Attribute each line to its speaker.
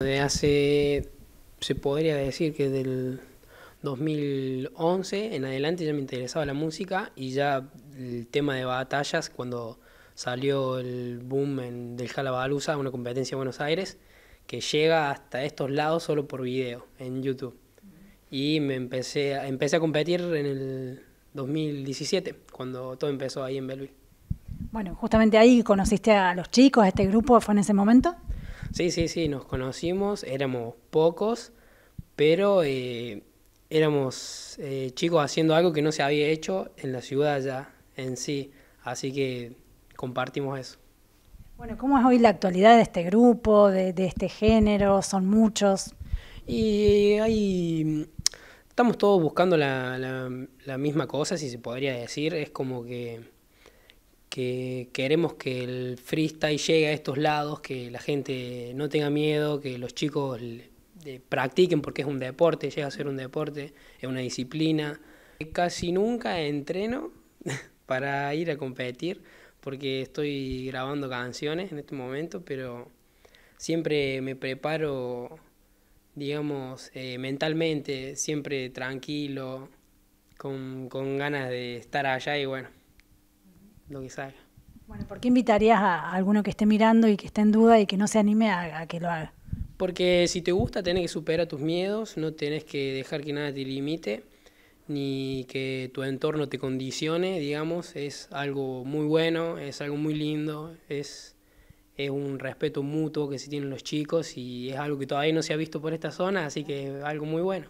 Speaker 1: De hace, se podría decir que del 2011 en adelante ya me interesaba la música y ya el tema de batallas cuando salió el boom en, del Jalabalusa, una competencia en Buenos Aires, que llega hasta estos lados solo por video en YouTube. Y me empecé, empecé a competir en el 2017, cuando todo empezó ahí en Belleville.
Speaker 2: Bueno, justamente ahí conociste a los chicos, a este grupo, ¿fue en ese momento?
Speaker 1: Sí, sí, sí, nos conocimos, éramos pocos, pero eh, éramos eh, chicos haciendo algo que no se había hecho en la ciudad ya en sí, así que compartimos eso.
Speaker 2: Bueno, ¿cómo es hoy la actualidad de este grupo, de, de este género? ¿Son muchos?
Speaker 1: Y ahí estamos todos buscando la, la, la misma cosa, si se podría decir, es como que que queremos que el freestyle llegue a estos lados, que la gente no tenga miedo, que los chicos practiquen porque es un deporte, llega a ser un deporte, es una disciplina. Casi nunca entreno para ir a competir porque estoy grabando canciones en este momento, pero siempre me preparo, digamos, eh, mentalmente, siempre tranquilo, con, con ganas de estar allá y bueno, lo que salga.
Speaker 2: Bueno, ¿por qué invitarías a alguno que esté mirando y que esté en duda y que no se anime a, a que lo haga?
Speaker 1: Porque si te gusta, tenés que superar tus miedos, no tenés que dejar que nada te limite, ni que tu entorno te condicione, digamos, es algo muy bueno, es algo muy lindo, es, es un respeto mutuo que se tienen los chicos y es algo que todavía no se ha visto por esta zona, así que es algo muy bueno.